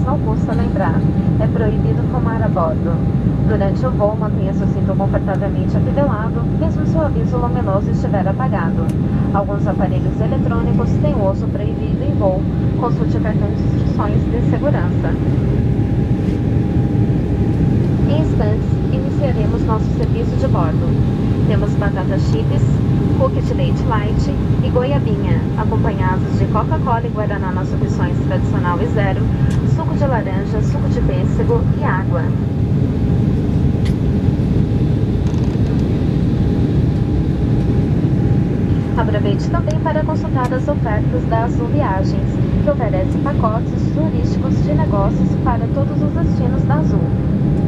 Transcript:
Não custa lembrar. É proibido fumar a bordo. Durante o voo, mantenha seu cinto confortavelmente afivelado, mesmo se o aviso luminoso estiver apagado. Alguns aparelhos eletrônicos têm o uso proibido em voo. Consulte o cartão de instruções de segurança. Em instantes, iniciaremos nosso serviço de bordo. Temos batata chips, cookie de leite light e goiabinha, acompanhados de Coca-Cola e Guaraná nas opções tradicional e zero, de laranja, suco de pêssego e água. Aproveite também para consultar as ofertas da Azul Viagens, que oferece pacotes turísticos de negócios para todos os destinos da Azul.